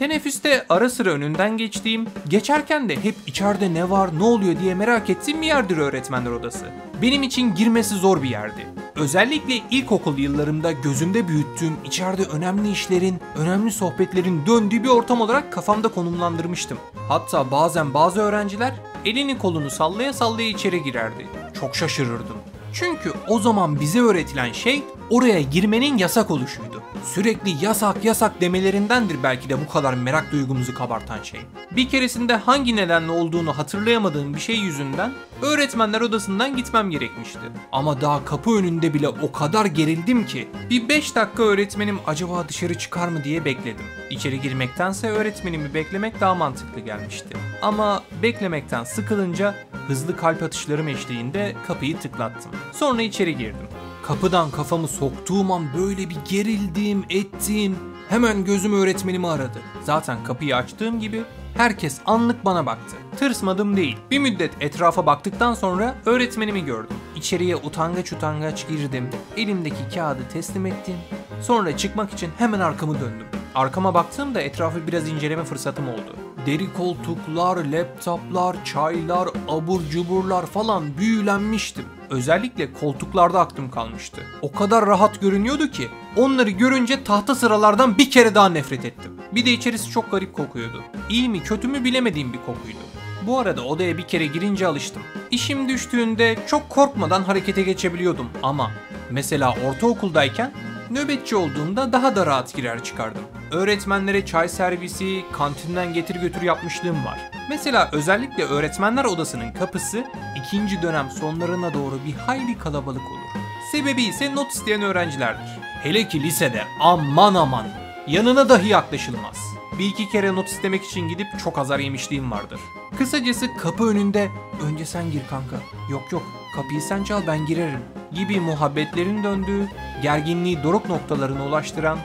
Teneffüste ara sıra önünden geçtiğim, geçerken de hep içeride ne var, ne oluyor diye merak ettiğim bir yerdir öğretmenler odası. Benim için girmesi zor bir yerdi. Özellikle ilkokul yıllarımda gözümde büyüttüğüm içeride önemli işlerin, önemli sohbetlerin döndüğü bir ortam olarak kafamda konumlandırmıştım. Hatta bazen bazı öğrenciler elini kolunu sallaya sallaya içeri girerdi. Çok şaşırırdım. Çünkü o zaman bize öğretilen şey oraya girmenin yasak oluşuydu. Sürekli yasak yasak demelerindendir belki de bu kadar merak duygumuzu kabartan şey. Bir keresinde hangi nedenle olduğunu hatırlayamadığım bir şey yüzünden öğretmenler odasından gitmem gerekmişti. Ama daha kapı önünde bile o kadar gerildim ki bir 5 dakika öğretmenim acaba dışarı çıkar mı diye bekledim. İçeri girmektense öğretmenimi beklemek daha mantıklı gelmişti. Ama beklemekten sıkılınca hızlı kalp atışlarım eşliğinde kapıyı tıklattım. Sonra içeri girdim. Kapıdan kafamı soktuğum an böyle bir gerildim, ettim. Hemen gözüm öğretmenimi aradı. Zaten kapıyı açtığım gibi herkes anlık bana baktı. Tırsmadım değil. Bir müddet etrafa baktıktan sonra öğretmenimi gördüm. İçeriye utangaç utangaç girdim. Elimdeki kağıdı teslim ettim. Sonra çıkmak için hemen arkamı döndüm. Arkama baktığımda etrafı biraz inceleme fırsatım oldu. Deri koltuklar, laptoplar, çaylar, abur cuburlar falan büyülenmiştim. Özellikle koltuklarda aklım kalmıştı. O kadar rahat görünüyordu ki onları görünce tahta sıralardan bir kere daha nefret ettim. Bir de içerisi çok garip kokuyordu. İyi mi kötü mü bilemediğim bir kokuydu. Bu arada odaya bir kere girince alıştım. İşim düştüğünde çok korkmadan harekete geçebiliyordum ama mesela ortaokuldayken Nöbetçi olduğumda daha da rahat girer çıkardım. Öğretmenlere çay servisi, kantinden getir götür yapmışlığım var. Mesela özellikle öğretmenler odasının kapısı ikinci dönem sonlarına doğru bir hayli kalabalık olur. Sebebi ise not isteyen öğrencilerdir. Hele ki lisede aman aman yanına dahi yaklaşılmaz. Bir iki kere not istemek için gidip çok azar yemişliğim vardır. Kısacası kapı önünde önce sen gir kanka. Yok yok kapıyı sen çal ben girerim gibi muhabbetlerin döndüğü, gerginliği doruk noktalarına ulaştıran,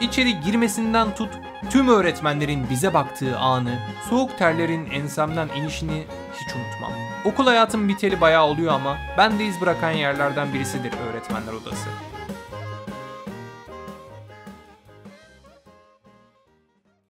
içeri girmesinden tut tüm öğretmenlerin bize baktığı anı, soğuk terlerin ensemden inişini hiç unutmam. Okul hayatım biteli bayağı oluyor ama ben de iz bırakan yerlerden birisidir öğretmenler odası.